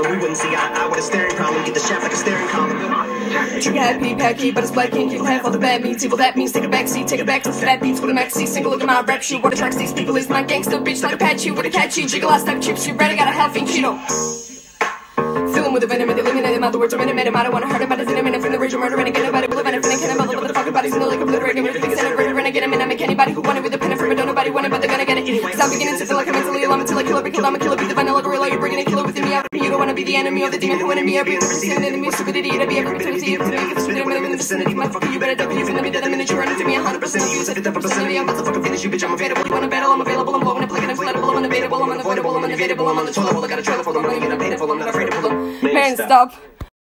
collar. We wouldn't see eye to eye with a staring problem. Get the shaft like a staring column. Trigger happy, packy, but it's black king. You have all the bad meats. Evil that means take a back seat, take it back to fat beats with a maxi. Single look at my rap sheet. What attracts these people is my gangster bitch like Apache with a catchy jiggle. I stack chips. You better got a half inch. Fill 'em with the venom and eliminate them out the words. I'm in a. I don't wanna hurt about it. In a from the rage of murder and again about it. Will have anything. Can I melt the motherfucking bodies in the lake obliterating with the biggest celebrated renegade. I mean, I make anybody who wanted with a pen and from it. Don't nobody want it, but they're gonna get it anyway. Cause I'm beginning to feel like I'm mentally ill. I'm I kill every kill. I'm a killer. Be the vanilla gorilla. You're bringing a killer within me out of me. You don't wanna be the enemy or the demon who enemy. Every never seen an enemy of stupidity. It'd be every opportunity. If you give a I'm in the vicinity. Motherfucker, you better duck. You finna be. The minute you run into me, 100% of you is a different vicinity. I'm about to fucking finish you, bitch. I'm available. You wanna battle? I'm available. I'm blowing up like an inflatable. I'm unavailable. I'm unavoidable. I'm unavoidable. I'm on the toilet. I'm on the toilet full. I got a trailer full of money and I'm paid full. I'm not afraid to pull them. Man, stop.